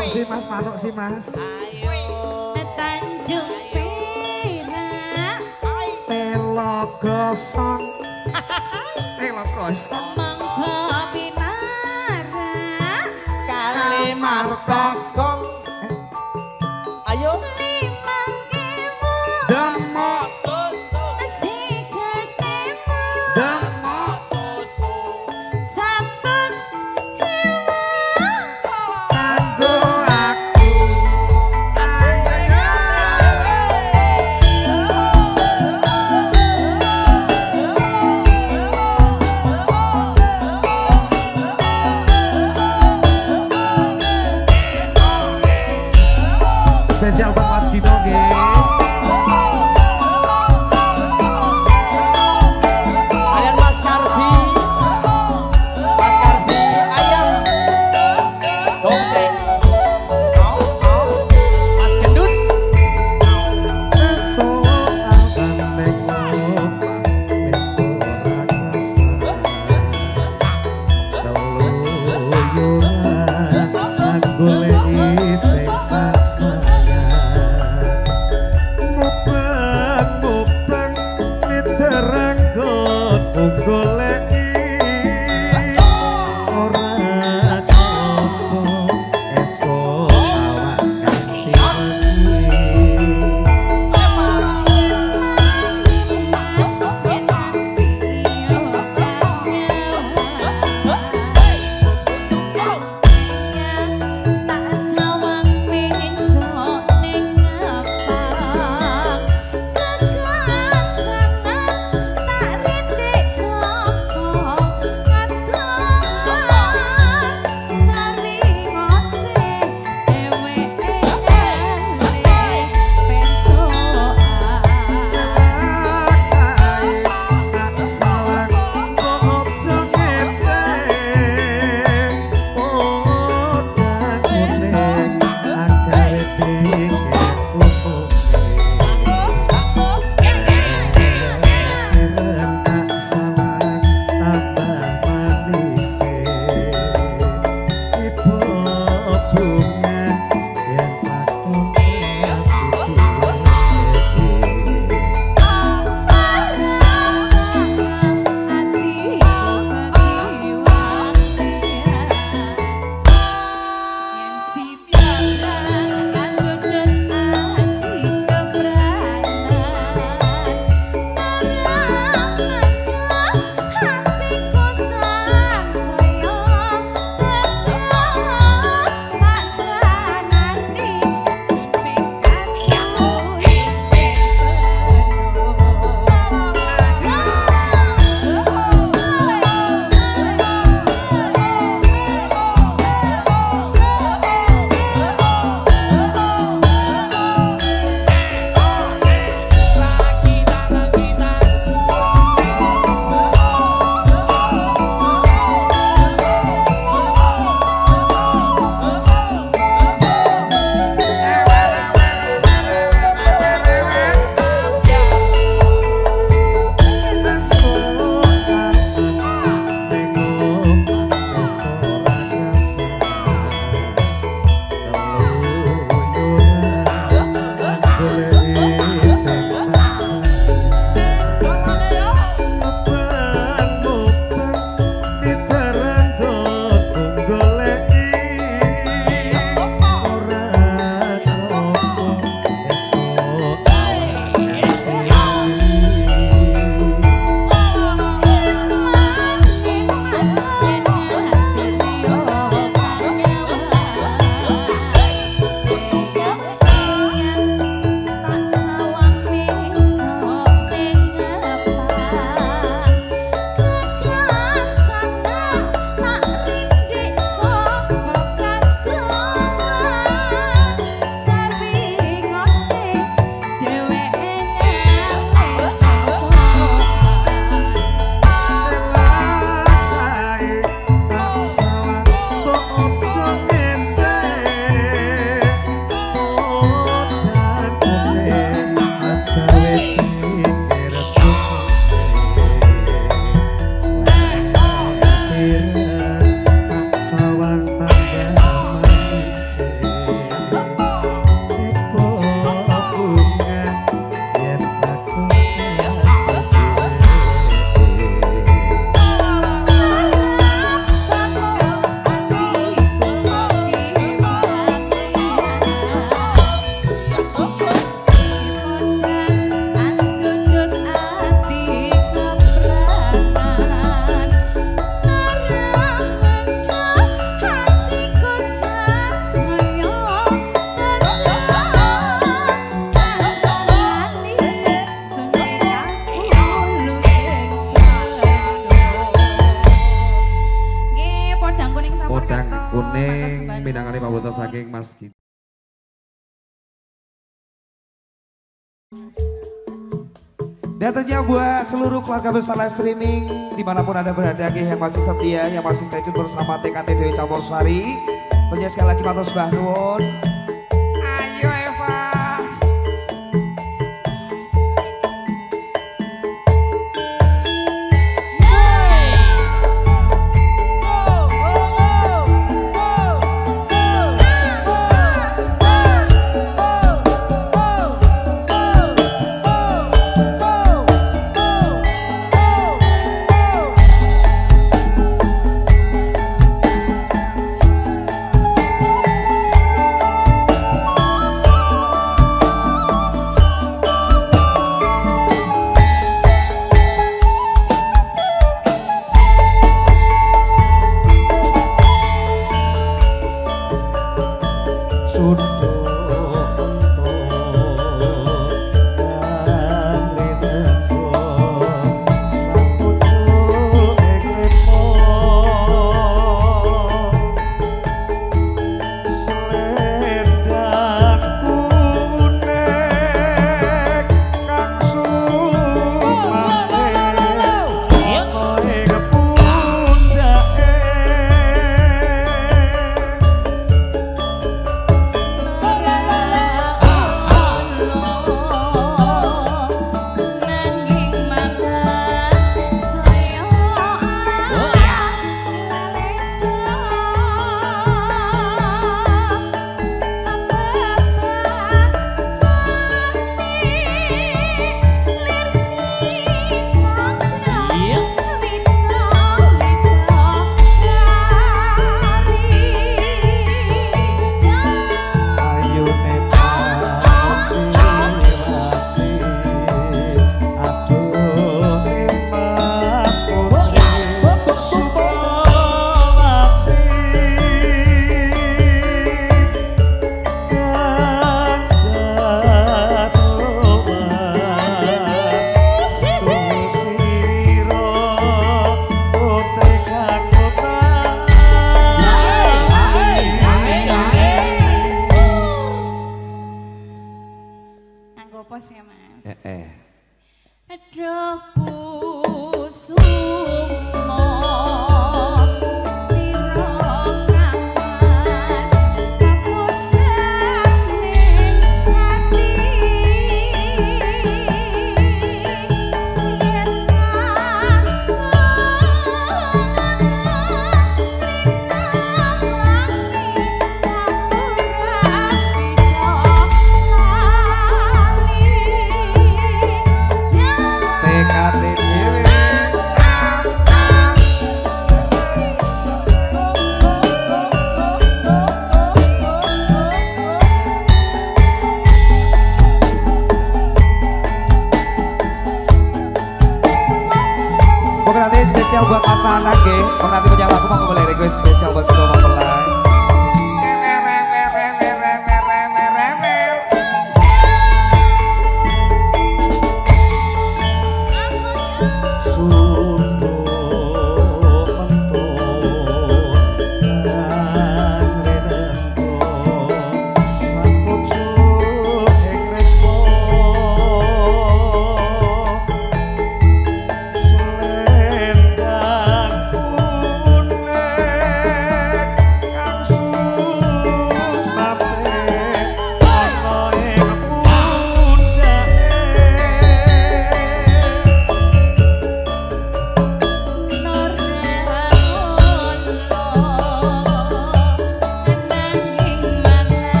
manuk sih mas, manuk sih mas. Tanjung Perak Telo gosong. Telo gosong. Monggo Pinara Kali Mas. Datanya buat seluruh keluarga besar live streaming di mana pun anda berada yang masih setia, yang masih stay tune bersama TKT Dewi Campur Sari. Tentunya sekali lagi matur sembah.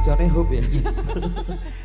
叫你后边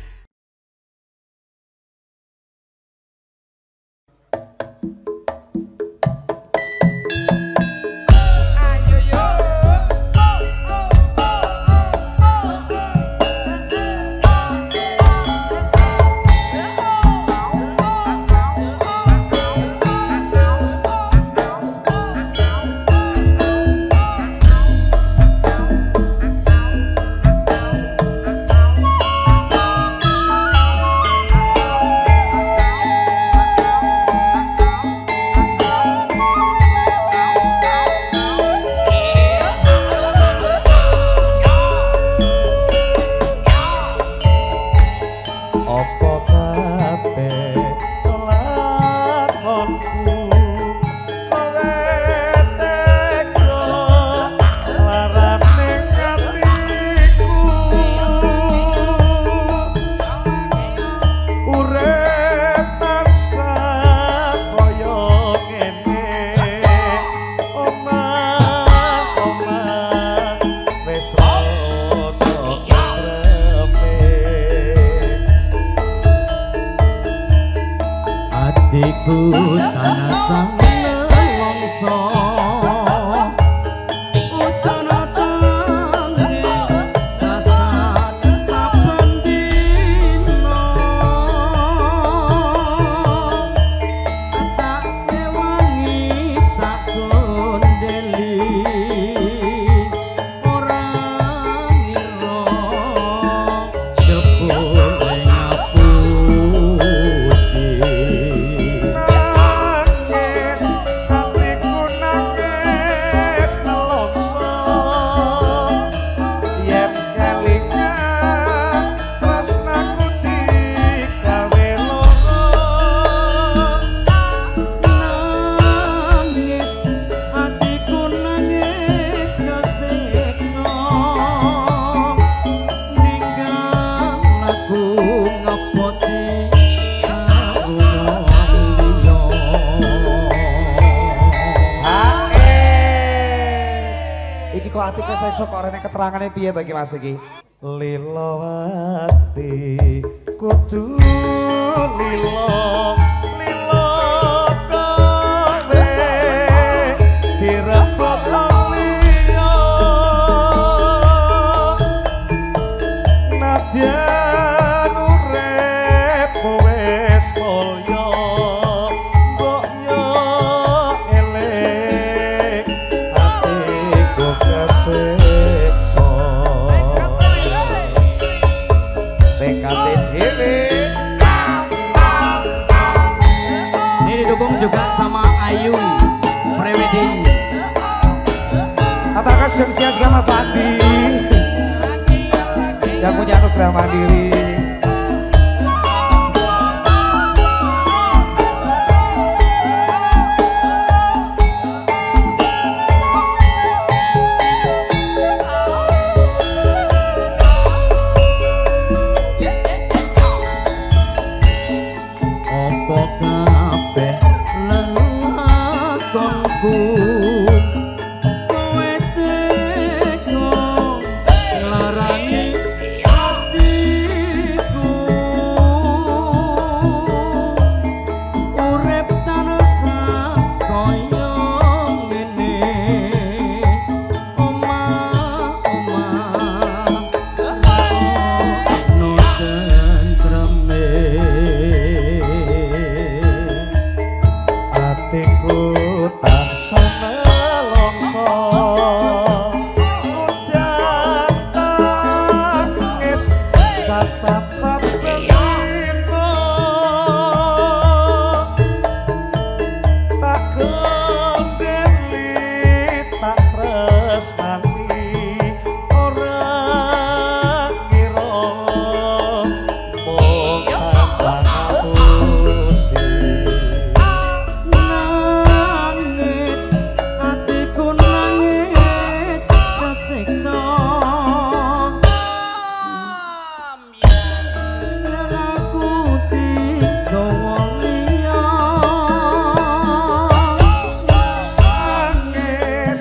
keterangannya piye bagi mas iki? Lilowati kudu lilo mandiri.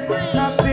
free.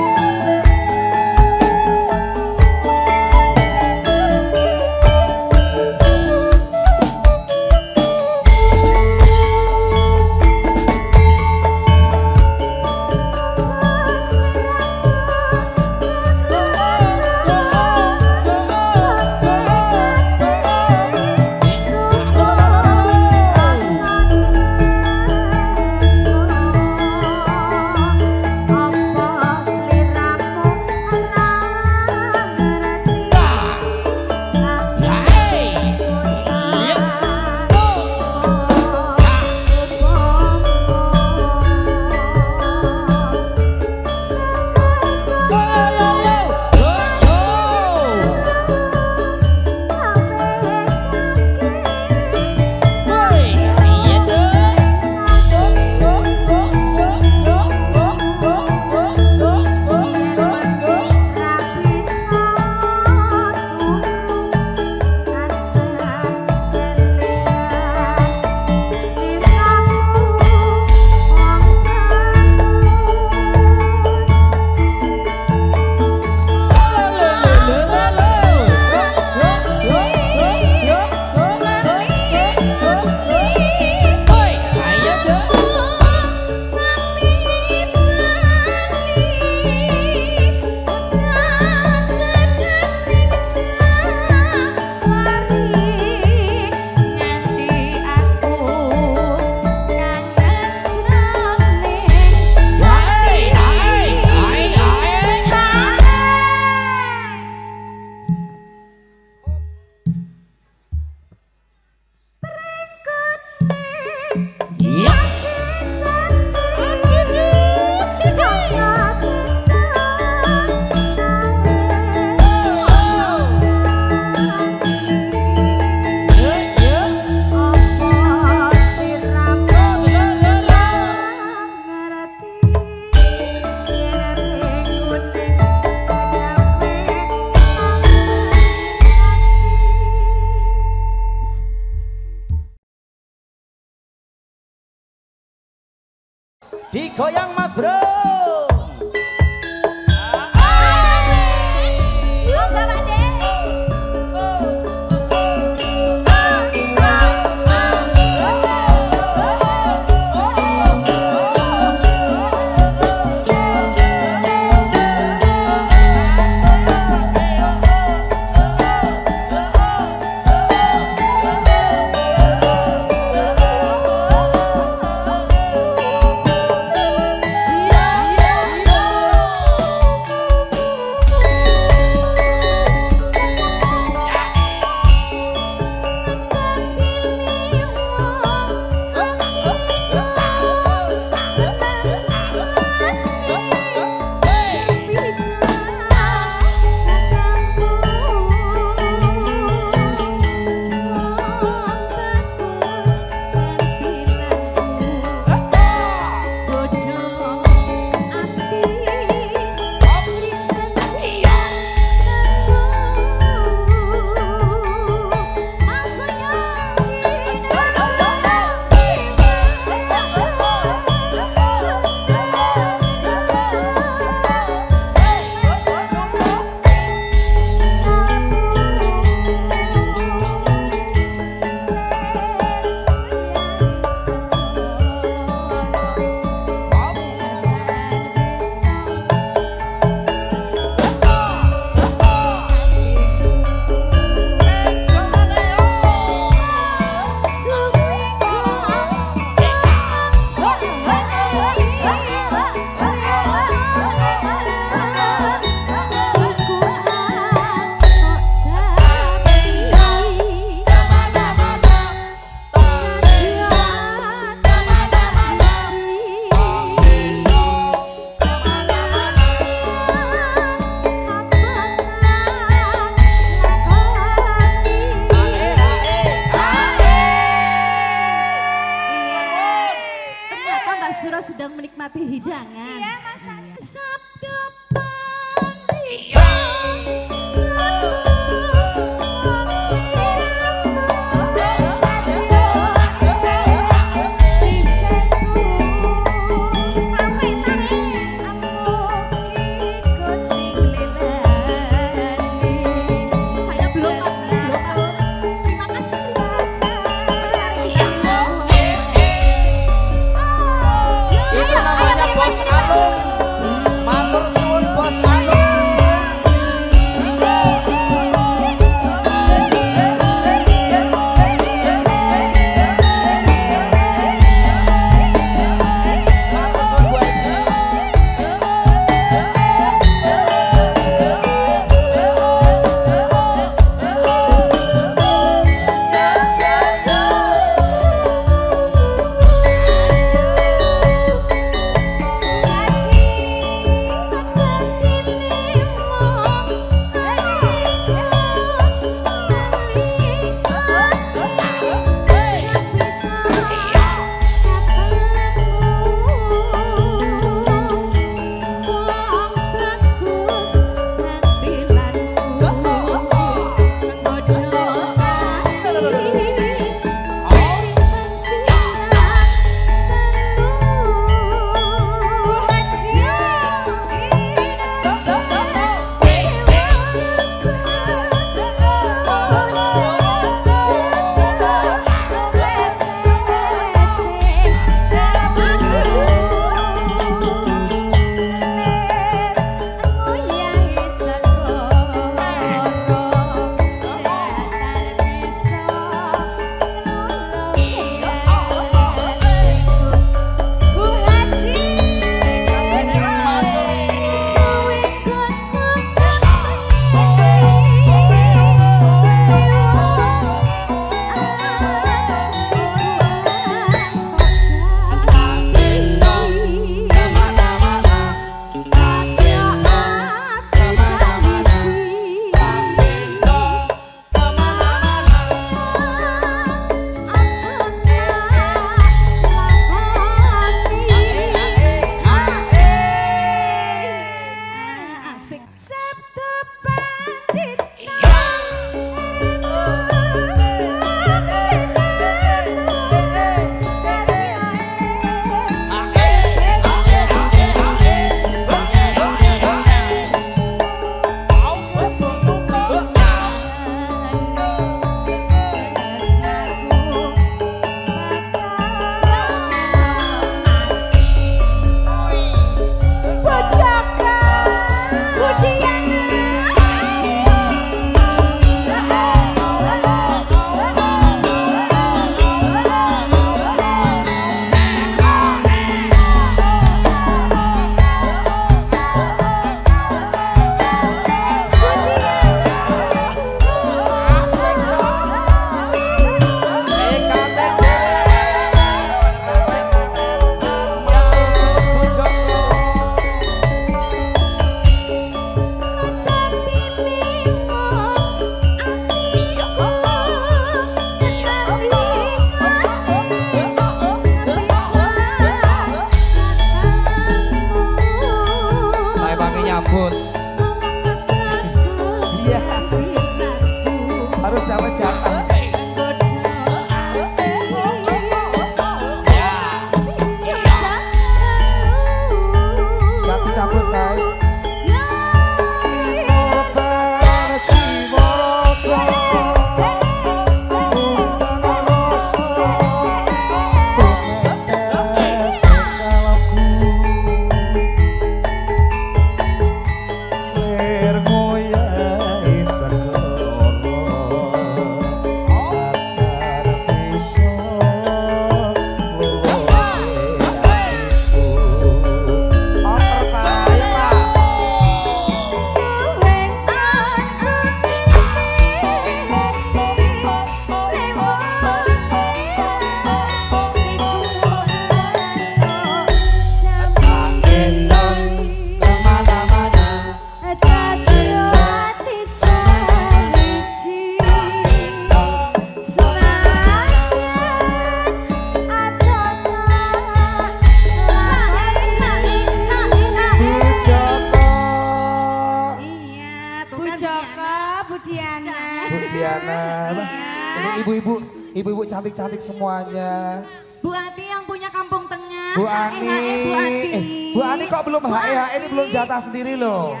Ibu-ibu cantik-cantik semuanya. Bu Ati yang punya kampung tengah. Bu Ani. HE, Bu Ati. Eh, Bu Ani kok belum Bu HE, HE ini belum jatah sendiri loh. Ya.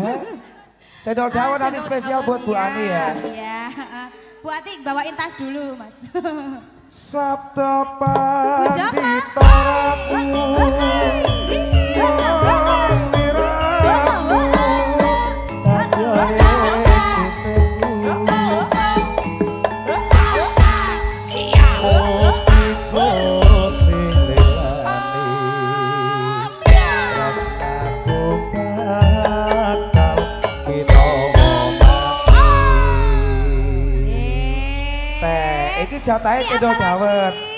Hah? Cendol dawet nanti spesial buat Bu ya. Ani ya. Iya. Bu Ati bawain tas dulu, Mas. Sabda Ujang, panditaraku 大家好，我是主持人。